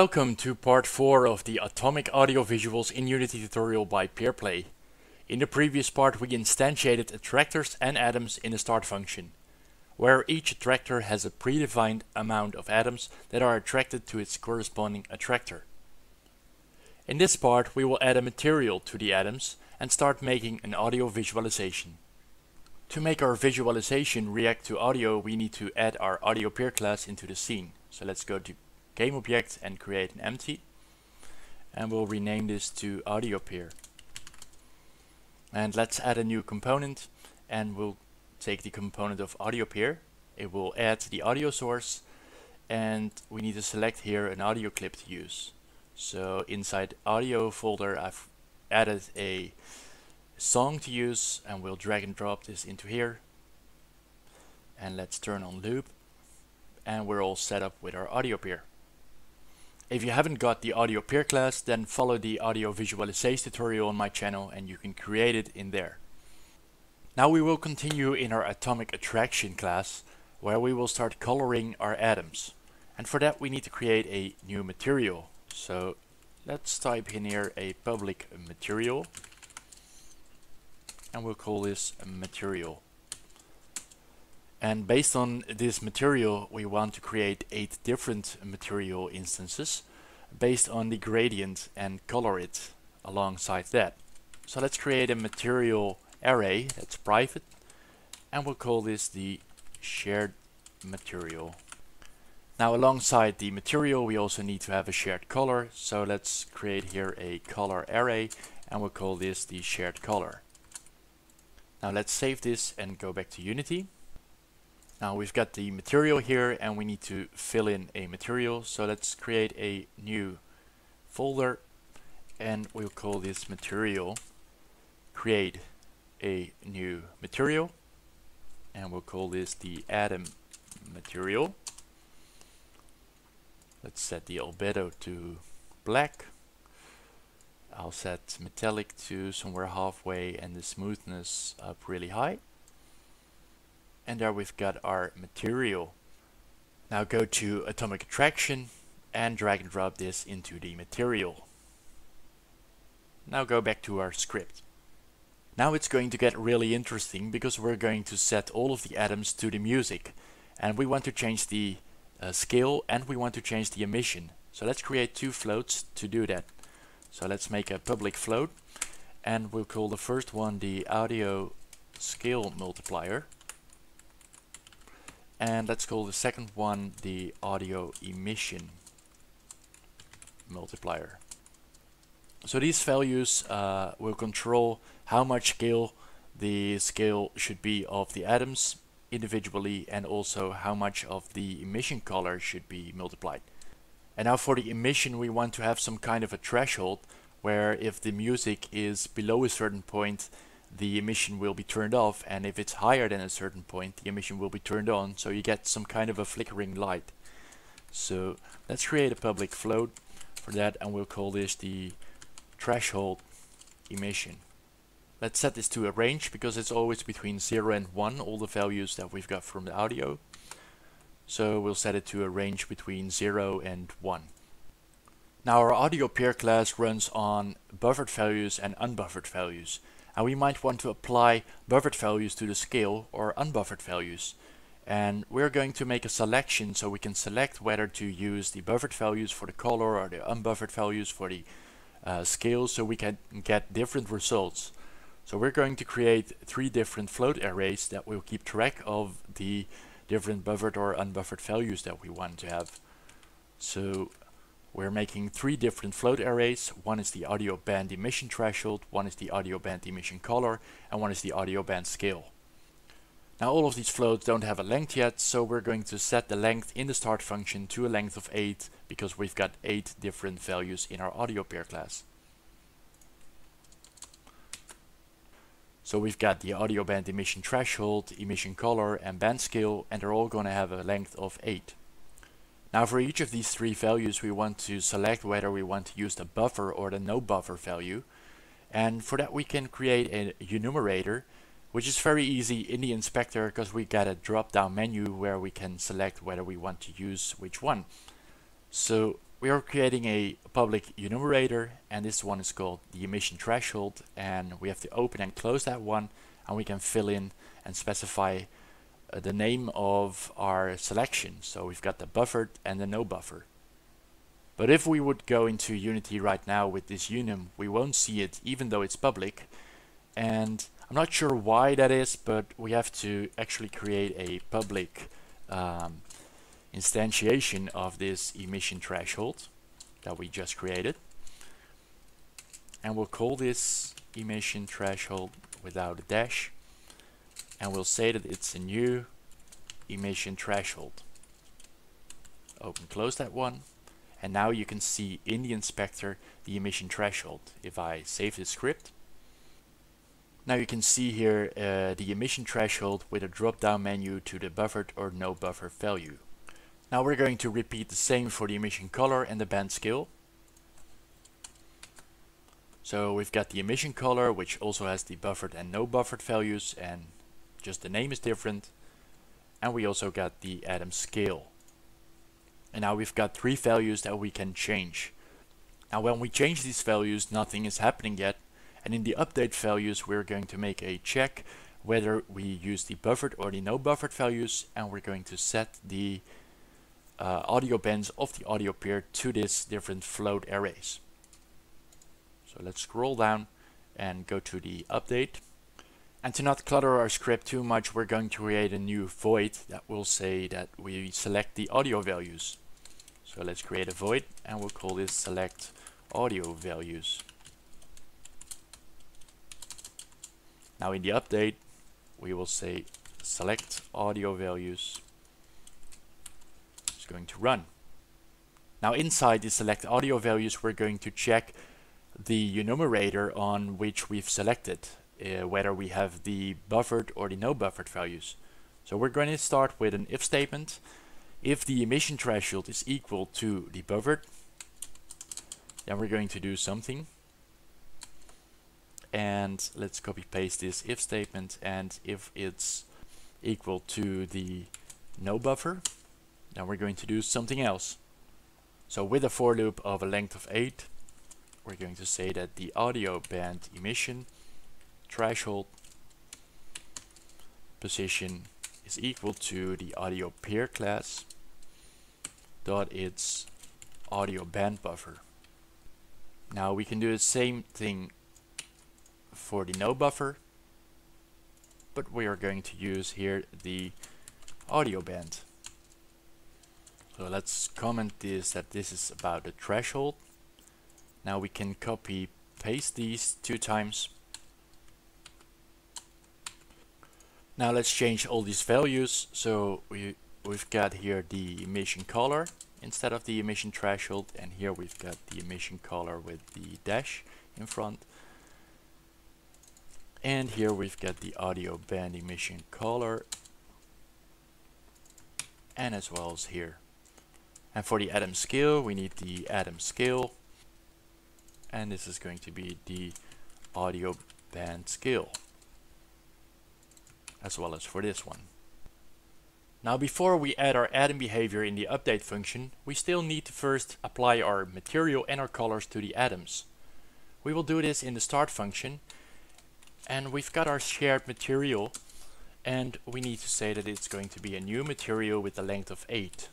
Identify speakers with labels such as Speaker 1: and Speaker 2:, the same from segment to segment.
Speaker 1: Welcome to part 4 of the Atomic Audio Visuals in Unity tutorial by Peerplay. In the previous part we instantiated attractors and atoms in the start function, where each attractor has a predefined amount of atoms that are attracted to its corresponding attractor. In this part we will add a material to the atoms and start making an audio visualization. To make our visualization react to audio we need to add our audio peer class into the scene. So let's go to game object and create an empty. And we'll rename this to audio peer. And let's add a new component and we'll take the component of audio peer. It will add the audio source and we need to select here an audio clip to use. So inside audio folder I've added a song to use and we'll drag and drop this into here. And let's turn on loop and we're all set up with our audio peer if you haven't got the audio peer class, then follow the audio visualization tutorial on my channel and you can create it in there. Now we will continue in our atomic attraction class where we will start coloring our atoms. And for that we need to create a new material. So let's type in here a public material and we'll call this material. And based on this material, we want to create eight different material instances based on the gradient and color it alongside that. So let's create a material array that's private and we'll call this the shared material. Now alongside the material we also need to have a shared color so let's create here a color array and we'll call this the shared color. Now let's save this and go back to Unity. Now we've got the material here and we need to fill in a material. So let's create a new folder and we'll call this material create a new material and we'll call this the atom material. Let's set the albedo to black. I'll set metallic to somewhere halfway and the smoothness up really high and there we've got our material. Now go to atomic attraction and drag and drop this into the material. Now go back to our script. Now it's going to get really interesting because we're going to set all of the atoms to the music and we want to change the uh, scale and we want to change the emission. So let's create two floats to do that. So let's make a public float and we'll call the first one the audio scale multiplier and let's call the second one the audio emission multiplier. So these values uh, will control how much scale the scale should be of the atoms individually and also how much of the emission color should be multiplied. And now for the emission we want to have some kind of a threshold where if the music is below a certain point the emission will be turned off and if it's higher than a certain point the emission will be turned on so you get some kind of a flickering light. So let's create a public float for that and we'll call this the threshold emission. Let's set this to a range because it's always between 0 and 1 all the values that we've got from the audio. So we'll set it to a range between 0 and 1 now our audio peer class runs on buffered values and unbuffered values and we might want to apply buffered values to the scale or unbuffered values. And we're going to make a selection so we can select whether to use the buffered values for the color or the unbuffered values for the uh, scale so we can get different results. So we're going to create three different float arrays that will keep track of the different buffered or unbuffered values that we want to have. So we're making three different float arrays. One is the audio band emission threshold, one is the audio band emission color, and one is the audio band scale. Now all of these floats don't have a length yet, so we're going to set the length in the start function to a length of 8 because we've got 8 different values in our audio peer class. So we've got the audio band emission threshold, emission color and band scale and they're all going to have a length of 8. Now for each of these three values we want to select whether we want to use the buffer or the no buffer value and for that we can create an enumerator which is very easy in the inspector because we got a drop down menu where we can select whether we want to use which one. So we are creating a public enumerator and this one is called the emission threshold and we have to open and close that one and we can fill in and specify uh, the name of our selection. So we've got the buffered and the no buffer. But if we would go into Unity right now with this enum, we won't see it even though it's public. And I'm not sure why that is, but we have to actually create a public um, instantiation of this emission threshold that we just created. And we'll call this emission threshold without a dash. And we'll say that it's a new emission threshold. Open close that one. And now you can see in the inspector the emission threshold. If I save the script, now you can see here uh, the emission threshold with a drop down menu to the buffered or no buffer value. Now we're going to repeat the same for the emission color and the band scale. So we've got the emission color which also has the buffered and no buffered values and just the name is different. And we also got the atom scale. And now we've got three values that we can change. Now when we change these values nothing is happening yet and in the update values we're going to make a check whether we use the buffered or the no buffered values and we're going to set the uh, audio bands of the audio peer to these different float arrays. So let's scroll down and go to the update. And to not clutter our script too much, we're going to create a new void that will say that we select the audio values. So let's create a void and we'll call this select audio values. Now in the update, we will say select audio values It's going to run. Now inside the select audio values we're going to check the enumerator on which we've selected, uh, whether we have the buffered or the no buffered values. So we're going to start with an if statement. If the emission threshold is equal to the buffered, then we're going to do something. And let's copy paste this if statement and if it's equal to the no buffer, then we're going to do something else. So with a for loop of a length of 8, we're going to say that the audio band emission threshold position is equal to the audio peer class dot its audio band buffer. Now we can do the same thing for the no buffer, but we are going to use here the audio band. So let's comment this that this is about the threshold. Now we can copy paste these two times. Now let's change all these values. So we we've got here the emission color instead of the emission threshold and here we've got the emission color with the dash in front. And here we've got the audio band emission color and as well as here and for the atom scale, we need the atom scale. And this is going to be the audio band scale. As well as for this one. Now before we add our atom behavior in the update function, we still need to first apply our material and our colors to the atoms. We will do this in the start function and we've got our shared material and we need to say that it's going to be a new material with a length of 8.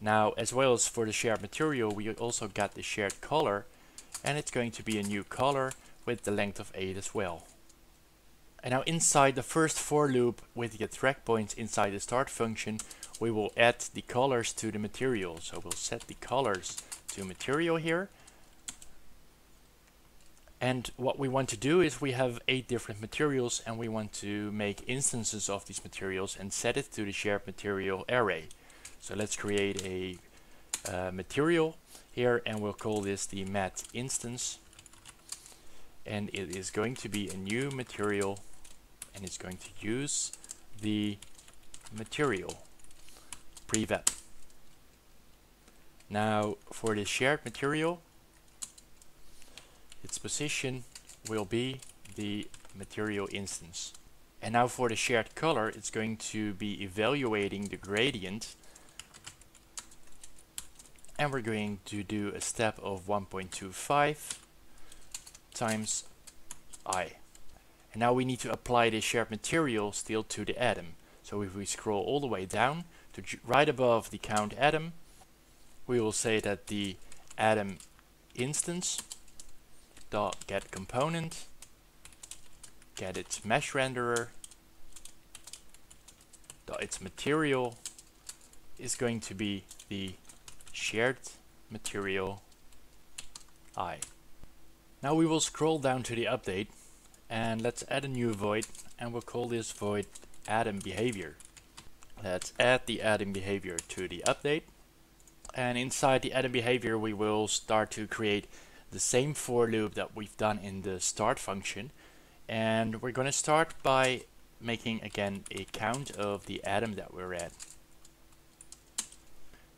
Speaker 1: Now, as well as for the shared material, we also got the shared color, and it's going to be a new color with the length of 8 as well. And now inside the first for loop with the track points inside the start function, we will add the colors to the material. So we'll set the colors to material here. And what we want to do is we have eight different materials and we want to make instances of these materials and set it to the shared material array. So let's create a uh, material here and we'll call this the mat instance and it is going to be a new material and it's going to use the material prefab. Now for the shared material its position will be the material instance. And now for the shared color it's going to be evaluating the gradient and we're going to do a step of 1.25 times i. And now we need to apply the shared material still to the atom. So if we scroll all the way down to right above the count atom, we will say that the atom instance dot get component get its mesh renderer dot its material is going to be the shared material i. Now we will scroll down to the update and let's add a new void and we'll call this void atom behavior. Let's add the atom behavior to the update and inside the atom behavior we will start to create the same for loop that we've done in the start function and we're going to start by making again a count of the atom that we're at.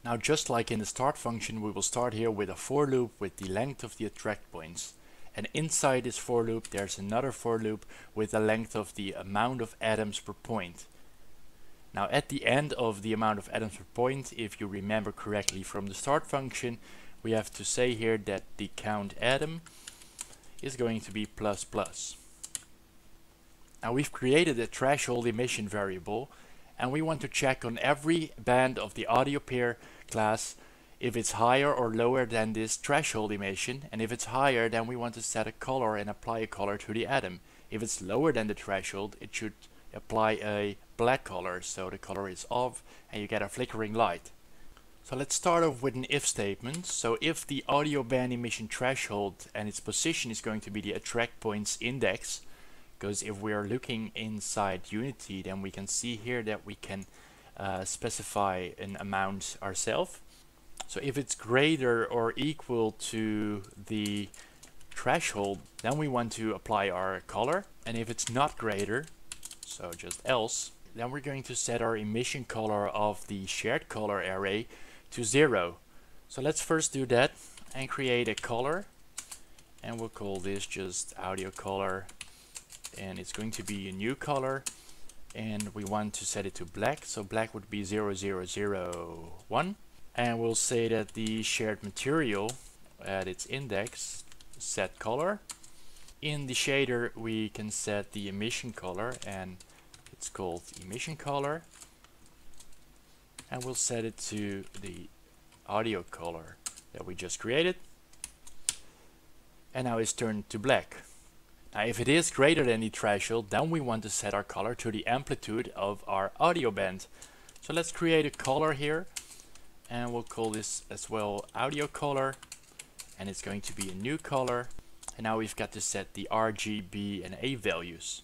Speaker 1: Now just like in the start function we will start here with a for loop with the length of the attract points and inside this for loop there's another for loop with the length of the amount of atoms per point. Now at the end of the amount of atoms per point if you remember correctly from the start function we have to say here that the count atom is going to be plus plus. Now we've created a threshold emission variable and we want to check on every band of the audio peer class if it's higher or lower than this threshold emission and if it's higher then we want to set a color and apply a color to the atom. If it's lower than the threshold it should apply a black color so the color is off and you get a flickering light. So let's start off with an if statement. So if the audio band emission threshold and its position is going to be the attract points index because if we are looking inside Unity then we can see here that we can uh, specify an amount ourselves. So if it's greater or equal to the threshold, then we want to apply our color. And if it's not greater, so just else, then we're going to set our emission color of the shared color array to zero. So let's first do that and create a color. And we'll call this just audio color. And it's going to be a new color and we want to set it to black so black would be 0001 and we'll say that the shared material at its index set color. In the shader we can set the emission color and it's called emission color. And we'll set it to the audio color that we just created. And now it's turned to black. Now if it is greater than the threshold, then we want to set our color to the amplitude of our audio band. So let's create a color here and we'll call this as well audio color and it's going to be a new color and now we've got to set the RGB and A values.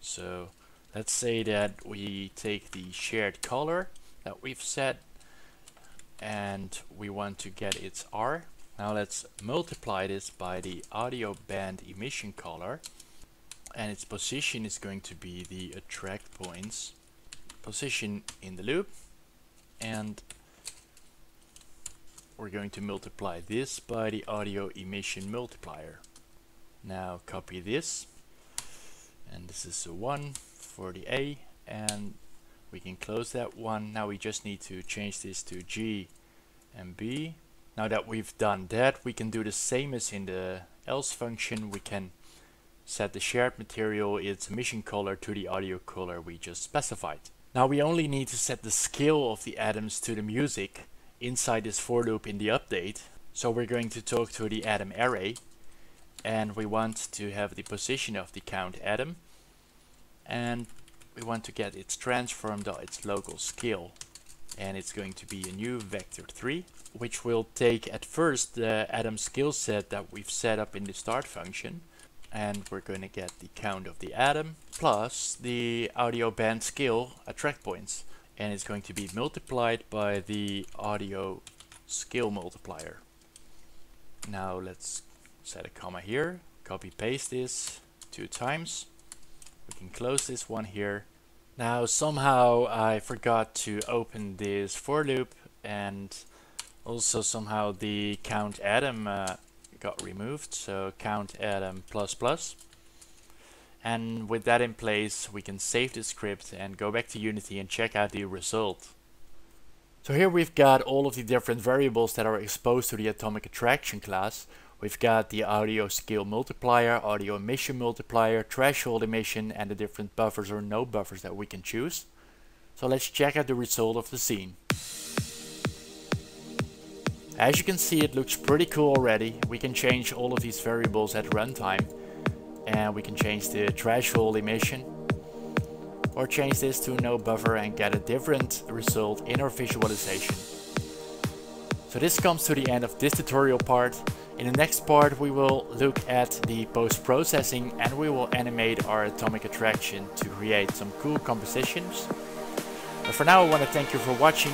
Speaker 1: So let's say that we take the shared color that we've set and we want to get its R now let's multiply this by the audio band emission color and its position is going to be the attract points position in the loop and we're going to multiply this by the audio emission multiplier. Now copy this and this is a 1 for the A and we can close that one. Now we just need to change this to G and B now that we've done that, we can do the same as in the else function. We can set the shared material, its emission color to the audio color we just specified. Now we only need to set the scale of the atoms to the music inside this for loop in the update. So we're going to talk to the atom array and we want to have the position of the count atom and we want to get its transform dot its local scale. And it's going to be a new vector 3 which will take at first the atom scale set that we've set up in the start function. And we're going to get the count of the atom plus the audio band scale attract points and it's going to be multiplied by the audio scale multiplier. Now let's set a comma here, copy paste this two times. We can close this one here. Now somehow I forgot to open this for loop and also somehow the count atom uh, got removed, so count atom plus plus. And with that in place, we can save the script and go back to Unity and check out the result. So here we've got all of the different variables that are exposed to the atomic attraction class. We've got the audio scale multiplier, audio emission multiplier, threshold emission, and the different buffers or no buffers that we can choose. So let's check out the result of the scene. As you can see it looks pretty cool already. We can change all of these variables at runtime and we can change the threshold emission or change this to no buffer and get a different result in our visualization. So this comes to the end of this tutorial part. In the next part we will look at the post-processing and we will animate our atomic attraction to create some cool compositions. But for now I want to thank you for watching.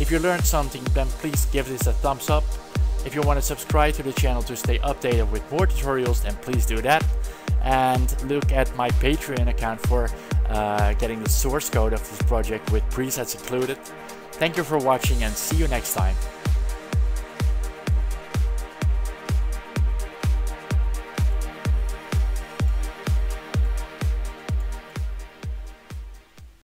Speaker 1: If you learned something then please give this a thumbs up. If you want to subscribe to the channel to stay updated with more tutorials then please do that. And look at my Patreon account for uh, getting the source code of this project with presets included. Thank you for watching and see you next time.